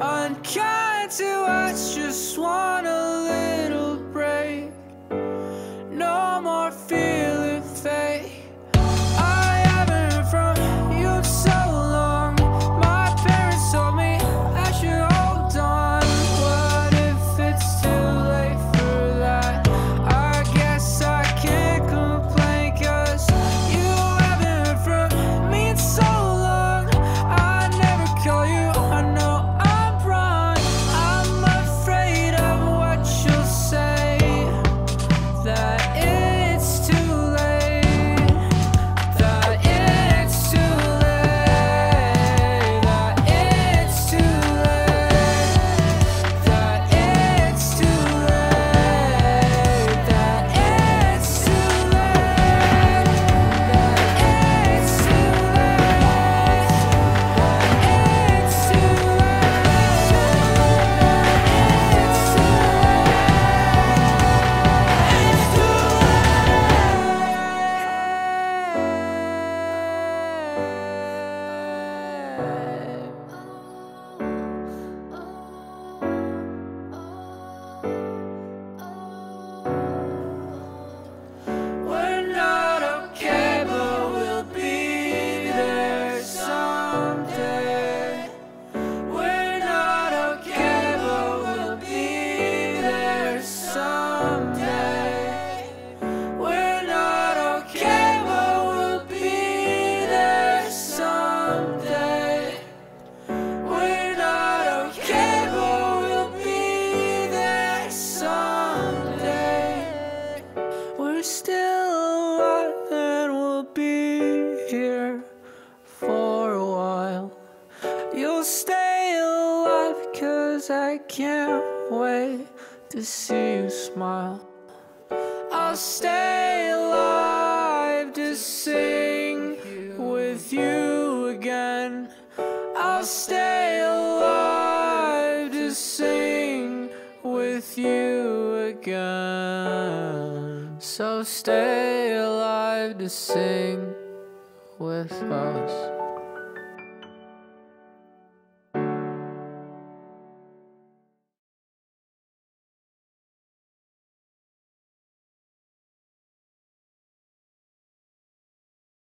unkind to us, just wanna Yeah. stay alive cause I can't wait to see you smile. I'll stay alive to sing with you again. I'll stay alive to sing with you again. So stay alive to sing with us.